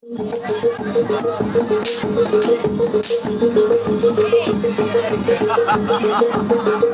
Hey!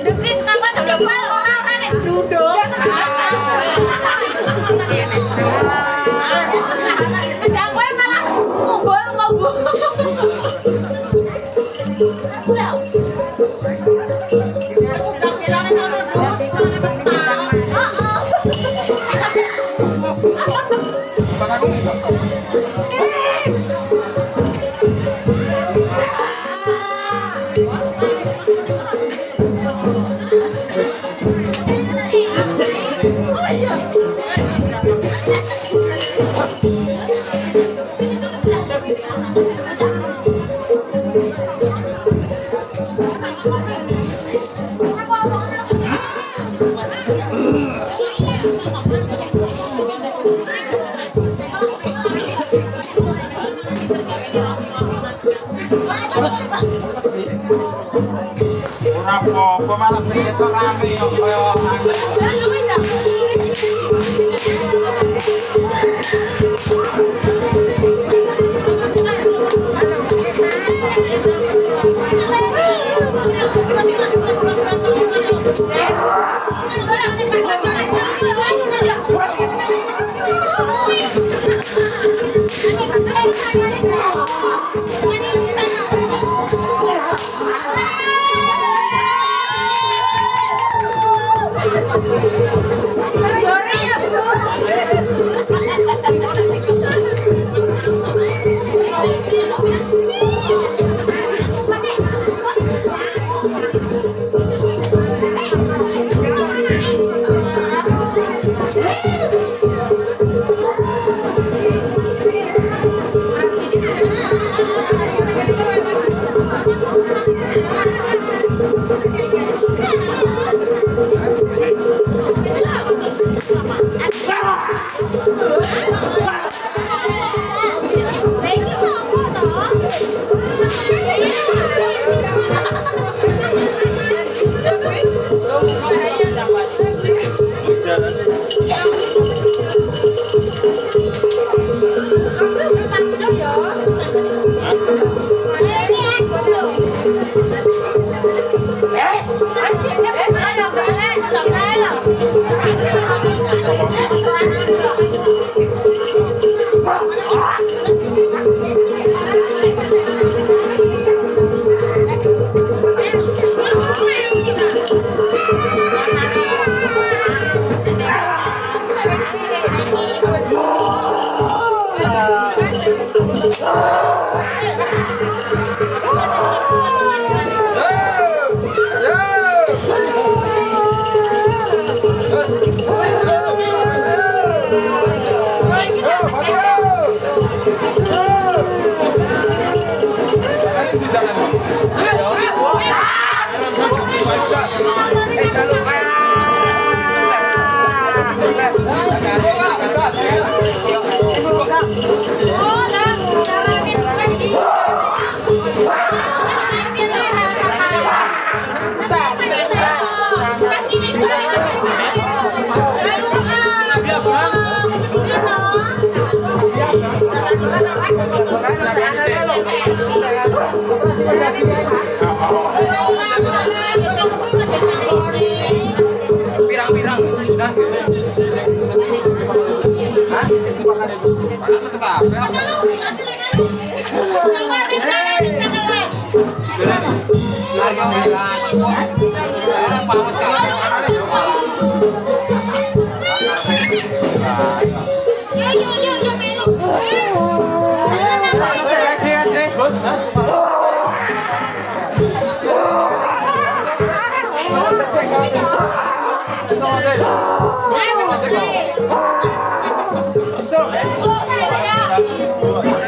Dekin kapan orang-orang nek duduk. Ndang kowe malah ngumpul-ngumpul. Malah begitu Uh! Pirang-pirang sudah. Hah? Padahal tetep 下来来呀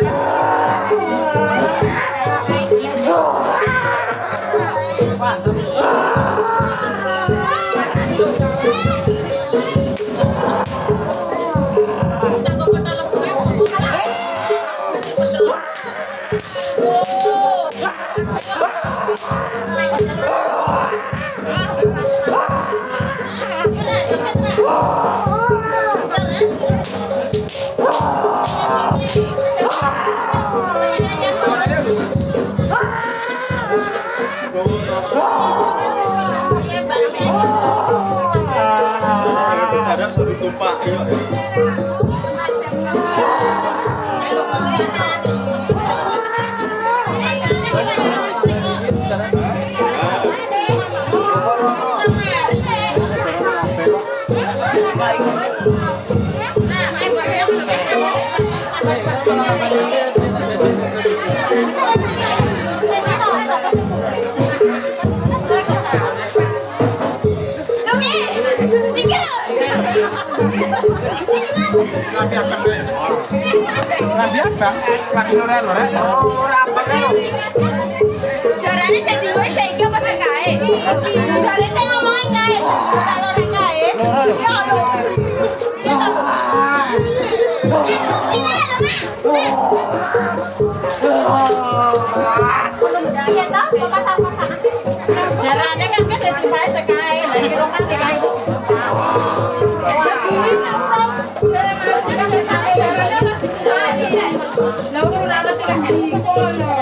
怎哎呦哎呦。Nabi akan. Nabi apa? Nabi Loren, Loren. Oh, apa kan? Caranya jadi gue sehingga pas kae. Saya ngomongin kae. Kalau orang kae. Ya Allah. Ya toh, bapak sama Vitória!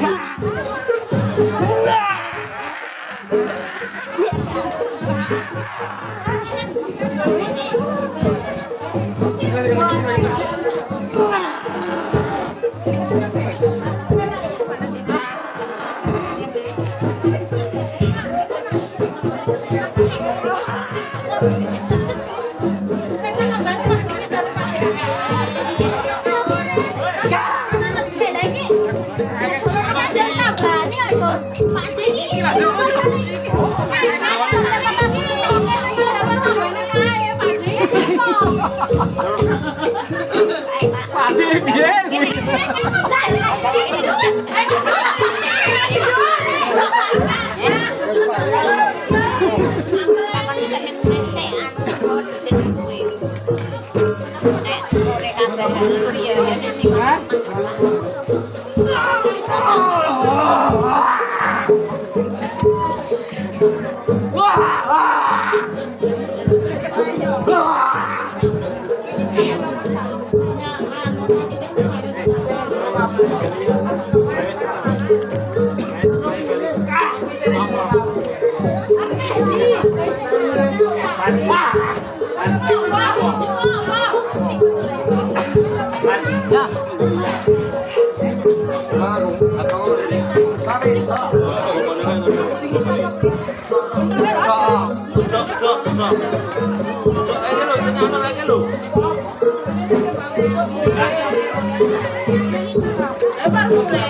Yeah. Padi piye?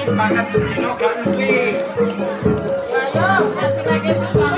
Semangat sedino gak duwe. Kenapa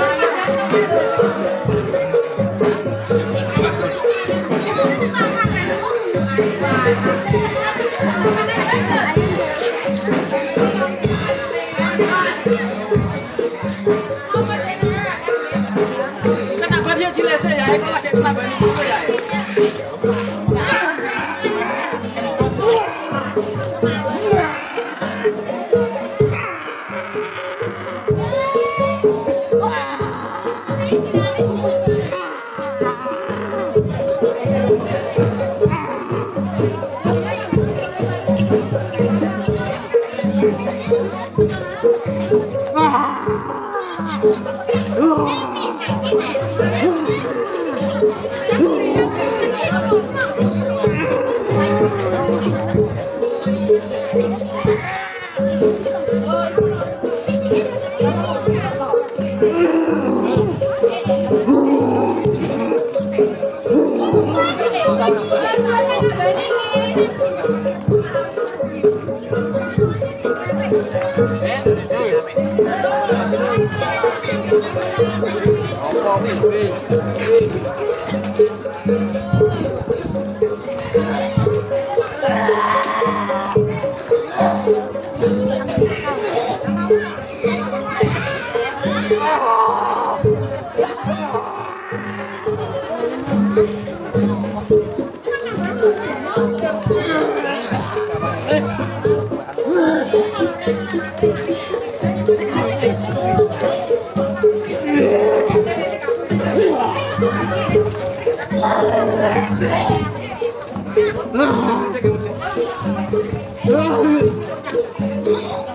Oh, I'm sorry.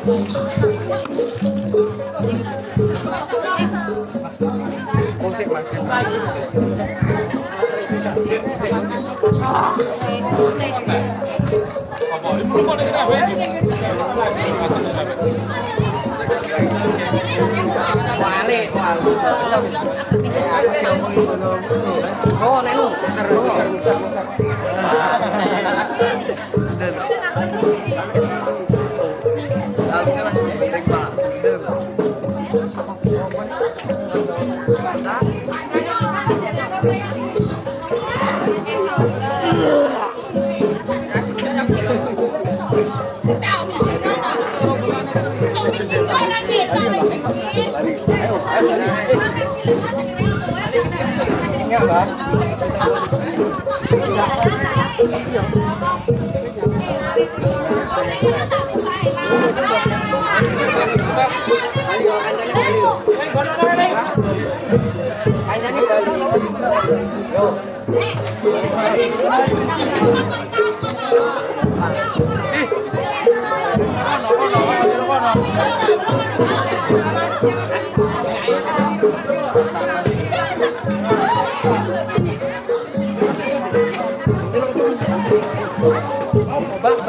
Nih? Iki Mbak wis, Mbak. Wis, Mbak.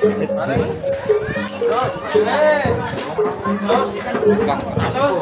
Ada terus.